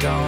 gone.